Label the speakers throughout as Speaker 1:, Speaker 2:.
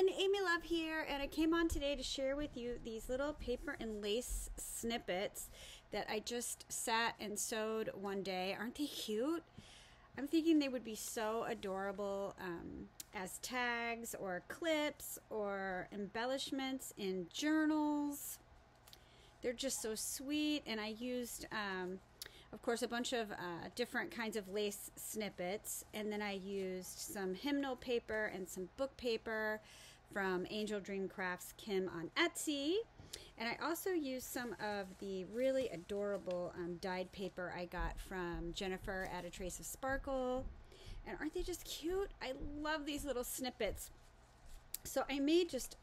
Speaker 1: everyone, Amy Love here, and I came on today to share with you these little paper and lace snippets that I just sat and sewed one day. Aren't they cute? I'm thinking they would be so adorable um, as tags or clips or embellishments in journals. They're just so sweet, and I used um, of course, a bunch of uh, different kinds of lace snippets. And then I used some hymnal paper and some book paper from Angel Dream Crafts Kim on Etsy. And I also used some of the really adorable um, dyed paper I got from Jennifer at A Trace of Sparkle. And aren't they just cute? I love these little snippets. So I made just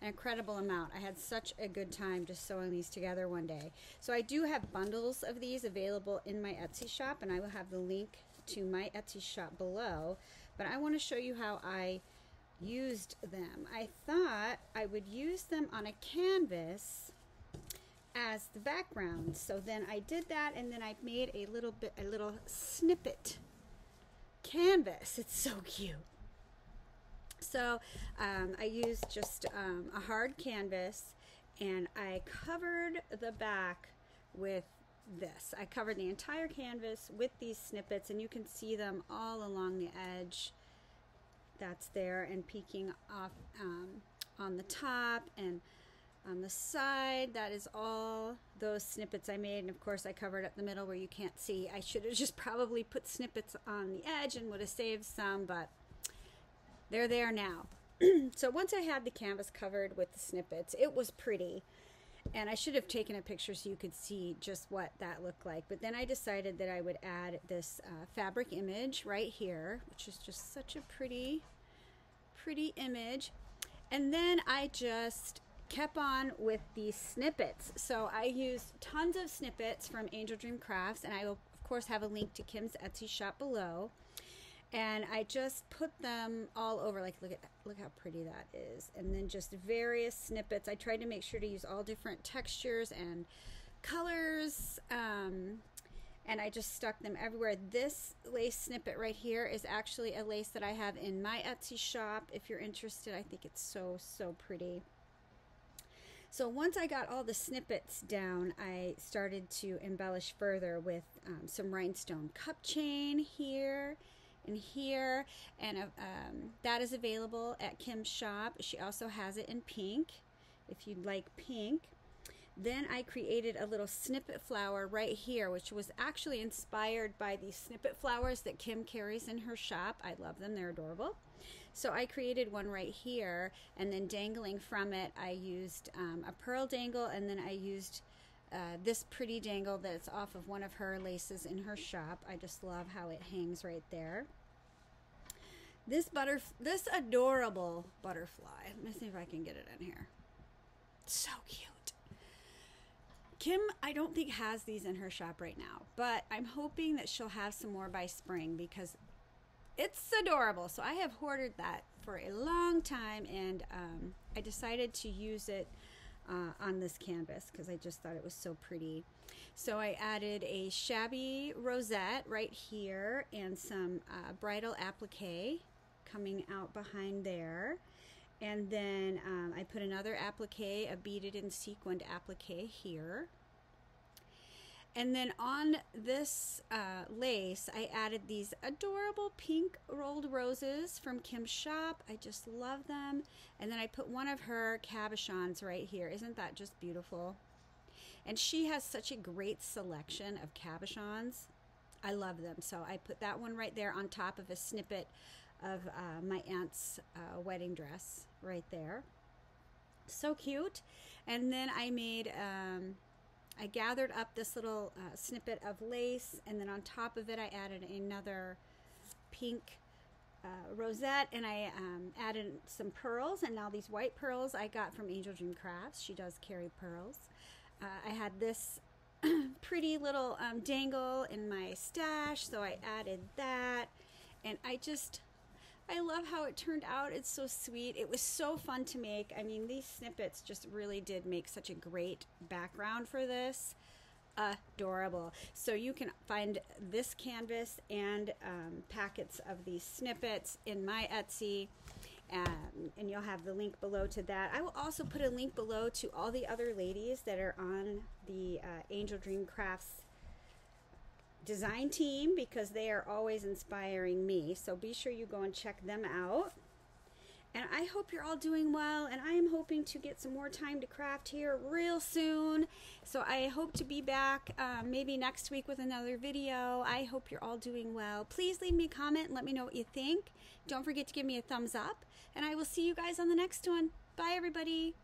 Speaker 1: an incredible amount. I had such a good time just sewing these together one day. So I do have bundles of these available in my Etsy shop, and I will have the link to my Etsy shop below. But I want to show you how I used them. I thought I would use them on a canvas as the background. So then I did that, and then I made a little bit, a little snippet canvas. It's so cute. So um, I used just um, a hard canvas and I covered the back with this. I covered the entire canvas with these snippets and you can see them all along the edge that's there and peeking off um, on the top and on the side that is all those snippets I made and of course I covered up the middle where you can't see I should have just probably put snippets on the edge and would have saved some but they're there now. so once I had the canvas covered with the snippets, it was pretty. And I should have taken a picture so you could see just what that looked like. But then I decided that I would add this uh, fabric image right here, which is just such a pretty, pretty image. And then I just kept on with these snippets. So I used tons of snippets from Angel Dream Crafts, and I will, of course, have a link to Kim's Etsy shop below and I just put them all over like look at look how pretty that is. And then just various snippets. I tried to make sure to use all different textures and colors um, and I just stuck them everywhere. This lace snippet right here is actually a lace that I have in my Etsy shop. If you're interested I think it's so so pretty. So once I got all the snippets down, I started to embellish further with um, some rhinestone cup chain here and here, and uh, um, that is available at Kim's shop. She also has it in pink, if you'd like pink. Then I created a little snippet flower right here, which was actually inspired by these snippet flowers that Kim carries in her shop. I love them, they're adorable. So I created one right here, and then dangling from it, I used um, a pearl dangle, and then I used uh, this pretty dangle that's off of one of her laces in her shop. I just love how it hangs right there. This butter, this adorable butterfly. Let me see if I can get it in here. So cute. Kim, I don't think has these in her shop right now, but I'm hoping that she'll have some more by spring because it's adorable. So I have hoarded that for a long time, and um, I decided to use it uh, on this canvas because I just thought it was so pretty. So I added a shabby rosette right here and some uh, bridal applique coming out behind there. And then um, I put another applique, a beaded and sequined applique here. And then on this uh, lace, I added these adorable pink rolled roses from Kim's shop. I just love them. And then I put one of her cabochons right here. Isn't that just beautiful? And she has such a great selection of cabochons. I love them. So I put that one right there on top of a snippet of uh, my aunt's uh, wedding dress right there. So cute. And then I made, um, I gathered up this little uh, snippet of lace, and then on top of it, I added another pink uh, rosette, and I um, added some pearls. And now these white pearls I got from Angel Dream Crafts. She does carry pearls. Uh, I had this pretty little um, dangle in my stash, so I added that. And I just I love how it turned out. It's so sweet. It was so fun to make. I mean, these snippets just really did make such a great background for this. Adorable. So you can find this canvas and um, packets of these snippets in my Etsy. Um, and you'll have the link below to that. I will also put a link below to all the other ladies that are on the uh, Angel Dream Crafts design team because they are always inspiring me. So be sure you go and check them out. And I hope you're all doing well. And I am hoping to get some more time to craft here real soon. So I hope to be back um, maybe next week with another video. I hope you're all doing well. Please leave me a comment and let me know what you think. Don't forget to give me a thumbs up. And I will see you guys on the next one. Bye, everybody.